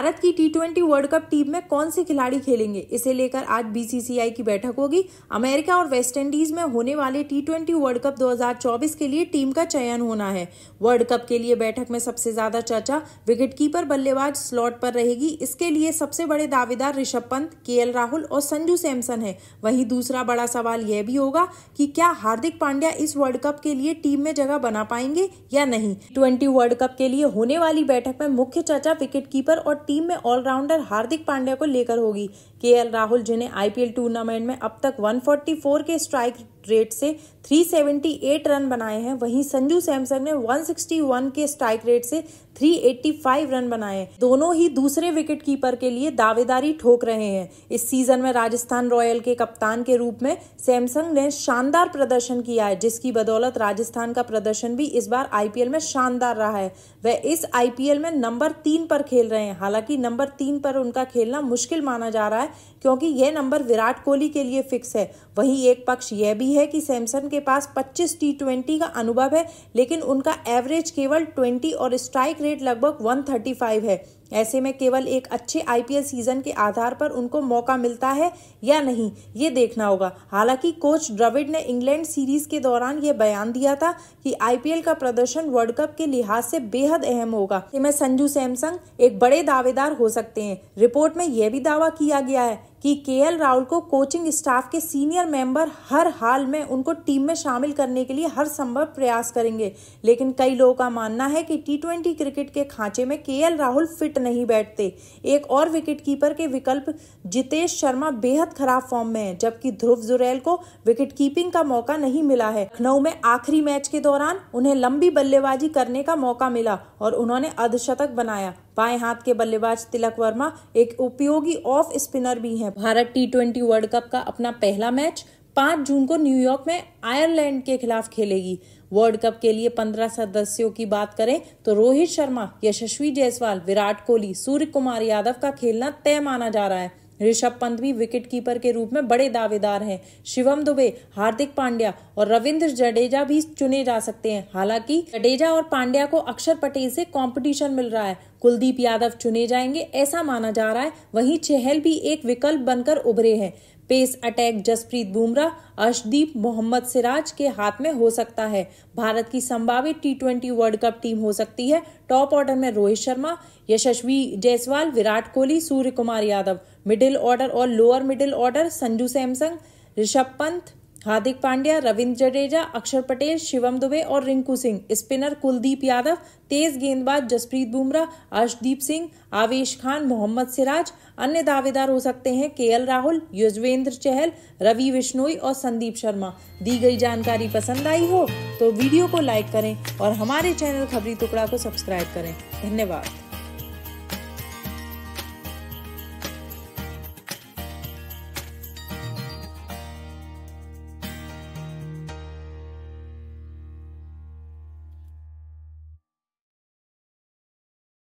भारत की T twenty World Cup team में कौन से खिलाड़ी खेलेंगे? इसे लेकर आज बीसीसीआई की बैठक होगी। अमेरिका और वेस्ट इंडीज में होने वाले टी ट्वेंटी वर्ल्ड कप 2024 के लिए टीम का चयन होना है। वर्ल्ड कप के लिए बैठक में सबसे ज़्यादा चर्चा विकेटकीपर बल्लेबाज स्लॉट पर रहेगी। इसके लिए सबसे बड़े दावेदार ऋषभ पंत, के राहुल और संजू सैमसन है। वहीं दूसरा बड़ा सवाल यह भी होगा कि क्या हार्दिक पांड्या इस वर्ल्ड कप के लिए टीम में जगह बना पाएँगे या नहीं? ट्वेंटी वर्ल्ड कप के लिए होने वाली बैठक में मुख्य चर्चा विकेटकीपर और टीम में ऑलराउंडर हार्दिक पांड्या को लेकर होगी। के राहुल, जिन्हें आईपीएल टूर्नामेंट में अब तक 144 के स्ट्राइक रेट से 378 रन बनाए हैं। वहीं संजू सैमसन ने 161 के स्ट्राइक रेट से 385 रन बनाए। दोनों ही दूसरे विकेट कीपर के लिए दावेदारी ठोक रहे हैं। इस सीज़न में राजस्थान रॉयल के कप्तान के रूप में सैमसंग ने शानदार प्रदर्शन किया है, जिसकी बदौलत राजस्थान का प्रदर्शन भी इस बार आईपीएल में शानदार रहा है। वह इस आईपीएल में नंबर तीन पर खेल रहे हैं। हालाँकि नंबर तीन पर उनका खेलना मुश्किल माना जा रहा है, क्योंकि यह नंबर विराट कोहली के लिए फिक्स है। वहीं एक पक्ष यह भी है कि सैमसन के पास 25 टी ट्वेंटी का अनुभव है, लेकिन उनका एवरेज केवल 20 और स्ट्राइक रेट लगभग 135 है। ऐसे में केवल एक अच्छे आईपीएल सीज़न के आधार पर उनको मौका मिलता है या नहीं, ये देखना होगा। हालाँकि कोच द्रविड ने इंग्लैंड सीरीज़ के दौरान यह बयान दिया था कि आईपीएल का प्रदर्शन वर्ल्ड कप के लिहाज से बेहद अहम होगा। में संजू सैमसंग एक बड़े दावेदार हो सकते हैं। रिपोर्ट में यह भी दावा किया गया है कि के राहुल को कोचिंग स्टाफ के सीनियर मेंबर हर हाल में उनको टीम में शामिल करने के लिए हर संभव प्रयास करेंगे। लेकिन कई लोगों का मानना है कि टी क्रिकेट के खांचे में के राहुल फिट नहीं बैठते। एक और विकेट कीपर के विकल्प जितेश शर्मा बेहद खराब फॉर्म में है, जबकि ध्रुव जुरैल को विकेट कीपिंग का मौका नहीं मिला है। लखनऊ में आखिरी मैच के दौरान उन्हें लंबी बल्लेबाजी करने का मौका मिला और उन्होंने अर्धशतक बनाया। बाएँ हाथ के बल्लेबाज तिलक वर्मा एक उपयोगी ऑफ़ स्पिनर भी हैं। Bharat T twenty World Cup का अपना पहला मैच पाँच जून को न्यूयॉर्क में आयरलैंड के खिलाफ खेलेगी। वर्ल्ड कप के लिए पंद्रह सदस्यों की बात करें तो रोहित शर्मा, यशस्वी जायसवाल, विराट कोहली सूर्य कुमार यादव का खेलना तय माना जा रहा है। ऋषभ पंत भी विकेट कीपर के रूप में बड़े दावेदार हैं। शिवम दुबे, हार्दिक पांड्या और रविंद्र जडेजा भी चुने जा सकते हैं। हालाँकि जडेजा और पांड्या को अक्षर पटेल से कंपटीशन मिल रहा है। कुलदीप यादव चुने जाएँगे। ऐसा माना जा रहा है, वहीं चहल भी एक विकल्प बनकर उभरे हैं। पेस अटैक जसप्रीत बुमराह, अर्शदीप मोहम्मद सिराज के हाथ में हो सकता है। भारत की संभावित T twenty World Cup team हो सकती है। टॉप ऑर्डर में रोहित शर्मा, यशस्वी जायसवाल, विराट कोहली, सूर्य कुमार यादव। मिडिल ऑर्डर और lower middle order Sanju Samson, Rishabh Pant Hardik Pandya, Ravindra Jadeja, Akshar Patel, Shivam Dube और रिंकू सिंह। स्पिनर कुलदीप यादव, तेज गेंदबाज जसप्रीत बुमराह, अर्शदीप सिंह, आवेश खान, मोहम्मद सिराज, अन्य दावेदार हो सकते हैं के राहुल, युजवेंद्र चहल, रवि विश्नोई और संदीप शर्मा। दी गई जानकारी पसंद आई हो तो वीडियो को लाइक करें और हमारे चैनल खबरी टुकड़ा को सब्सक्राइब करें। धन्यवाद।